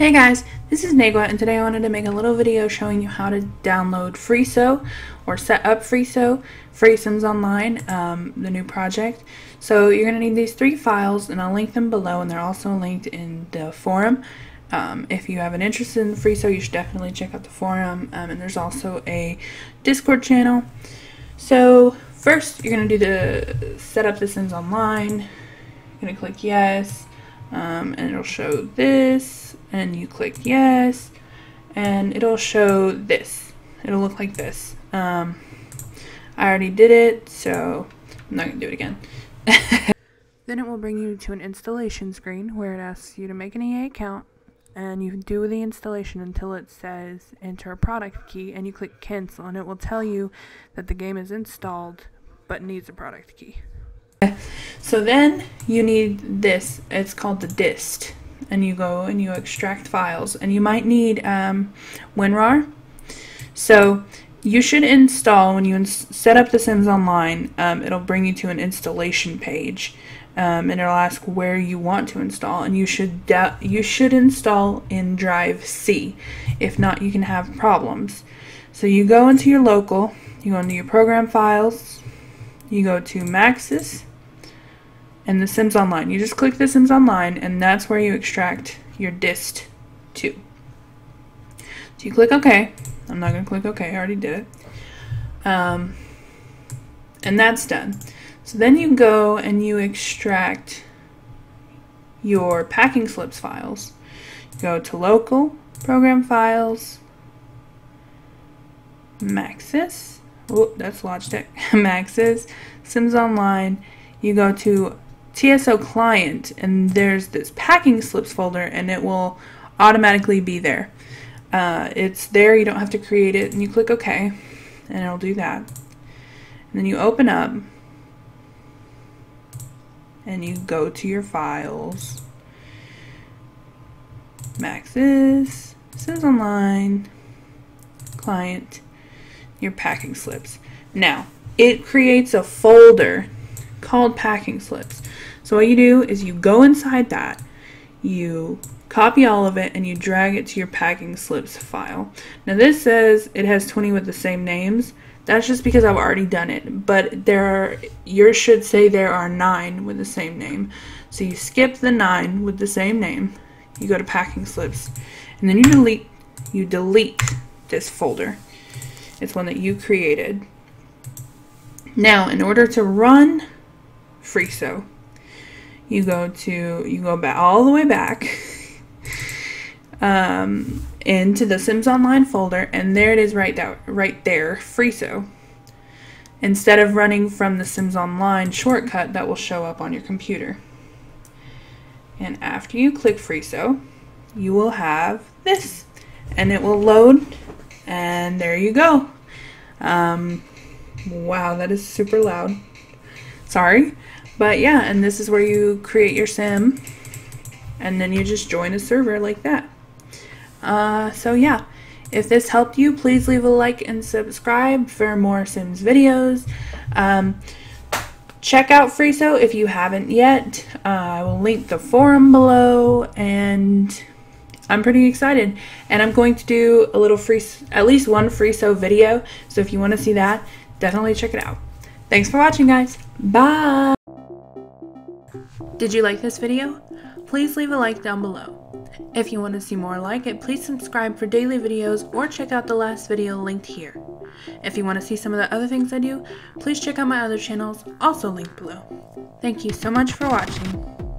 Hey guys, this is Nugua and today I wanted to make a little video showing you how to download Freeso or set up Freeso, Free Sims Online, um, the new project. So you're going to need these three files and I'll link them below and they're also linked in the forum. Um, if you have an interest in Freeso, you should definitely check out the forum um, and there's also a Discord channel. So first you're going to do the set up the Sims Online. You're going to click yes um, and it'll show this and you click yes and it'll show this. It'll look like this. Um, I already did it so I'm not gonna do it again. Then it will bring you to an installation screen where it asks you to make an EA account and you do the installation until it says enter a product key and you click cancel and it will tell you that the game is installed but needs a product key. So then you need this. It's called the dist. And you go and you extract files. And you might need um, WinRAR. So you should install, when you ins set up The Sims Online, um, it'll bring you to an installation page. Um, and it'll ask where you want to install. And you should, you should install in Drive C. If not, you can have problems. So you go into your local, you go into your program files, you go to Maxis, and The Sims Online. You just click The Sims Online, and that's where you extract your dist to. So you click OK. I'm not going to click OK, I already did it. Um, and that's done. So then you go and you extract your packing slips files. go to local, program files, Maxis, oh, that's Logitech, Maxis, Sims Online. You go to TSO client and there's this packing slips folder and it will automatically be there. Uh, it's there, you don't have to create it, and you click OK, and it'll do that. And then you open up, and you go to your files, Maxis, Sims Online, Client, your packing slips. Now, it creates a folder called packing slips. So what you do is you go inside that, you copy all of it, and you drag it to your packing slips file. Now this says it has 20 with the same names. That's just because I've already done it, but there are, yours should say there are nine with the same name. So you skip the nine with the same name, you go to packing slips, and then you delete, you delete this folder. It's one that you created. Now, in order to run Freeso, you go to you go back all the way back um, into the Sims Online folder, and there it is right there, right there, Freeso. Instead of running from the Sims Online shortcut that will show up on your computer. And after you click Freeso, you will have this, and it will load, and there you go. Um, wow, that is super loud. Sorry. But yeah, and this is where you create your sim and then you just join a server like that. Uh, so yeah, if this helped you, please leave a like and subscribe for more Sims videos. Um, check out Freeso if you haven't yet. Uh, I will link the forum below and I'm pretty excited. And I'm going to do a little free, at least one Freeso video. So if you want to see that, definitely check it out. Thanks for watching guys. Bye! Did you like this video? Please leave a like down below. If you want to see more like it, please subscribe for daily videos or check out the last video linked here. If you want to see some of the other things I do, please check out my other channels, also linked below. Thank you so much for watching.